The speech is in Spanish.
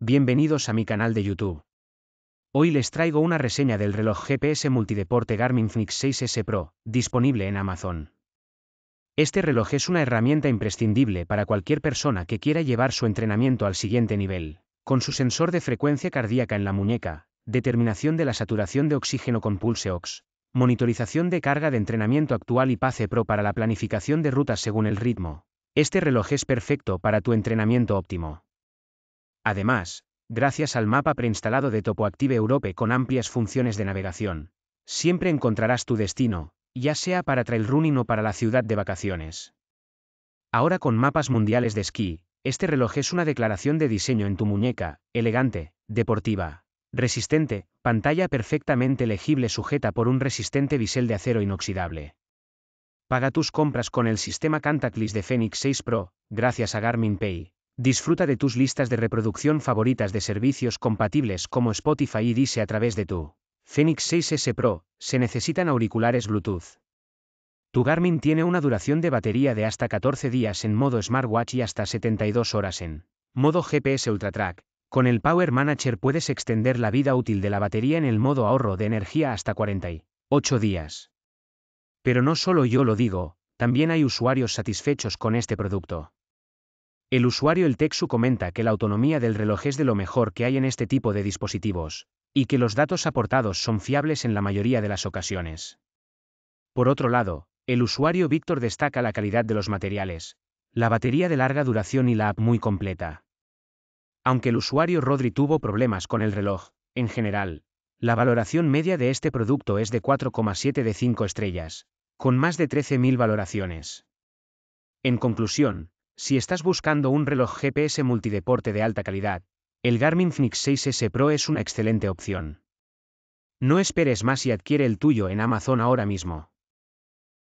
bienvenidos a mi canal de YouTube. Hoy les traigo una reseña del reloj GPS multideporte Garmin Fenix 6S Pro, disponible en Amazon. Este reloj es una herramienta imprescindible para cualquier persona que quiera llevar su entrenamiento al siguiente nivel, con su sensor de frecuencia cardíaca en la muñeca, determinación de la saturación de oxígeno con Pulse Ox, monitorización de carga de entrenamiento actual y Pace Pro para la planificación de rutas según el ritmo, este reloj es perfecto para tu entrenamiento óptimo. Además, gracias al mapa preinstalado de TopoActive Europe con amplias funciones de navegación, siempre encontrarás tu destino, ya sea para trail running o para la ciudad de vacaciones. Ahora con mapas mundiales de esquí, este reloj es una declaración de diseño en tu muñeca, elegante, deportiva, resistente, pantalla perfectamente legible sujeta por un resistente bisel de acero inoxidable. Paga tus compras con el sistema Contactless de Fenix 6 Pro, gracias a Garmin Pay. Disfruta de tus listas de reproducción favoritas de servicios compatibles como Spotify y Dise a través de tu Fenix 6S Pro. Se necesitan auriculares Bluetooth. Tu Garmin tiene una duración de batería de hasta 14 días en modo smartwatch y hasta 72 horas en modo GPS UltraTrack. Con el Power Manager puedes extender la vida útil de la batería en el modo ahorro de energía hasta 48 días. Pero no solo yo lo digo, también hay usuarios satisfechos con este producto. El usuario El Texu comenta que la autonomía del reloj es de lo mejor que hay en este tipo de dispositivos, y que los datos aportados son fiables en la mayoría de las ocasiones. Por otro lado, el usuario Víctor destaca la calidad de los materiales, la batería de larga duración y la app muy completa. Aunque el usuario Rodri tuvo problemas con el reloj, en general, la valoración media de este producto es de 4,7 de 5 estrellas, con más de 13.000 valoraciones. En conclusión, si estás buscando un reloj GPS multideporte de alta calidad, el Garmin Fenix 6S Pro es una excelente opción. No esperes más y adquiere el tuyo en Amazon ahora mismo.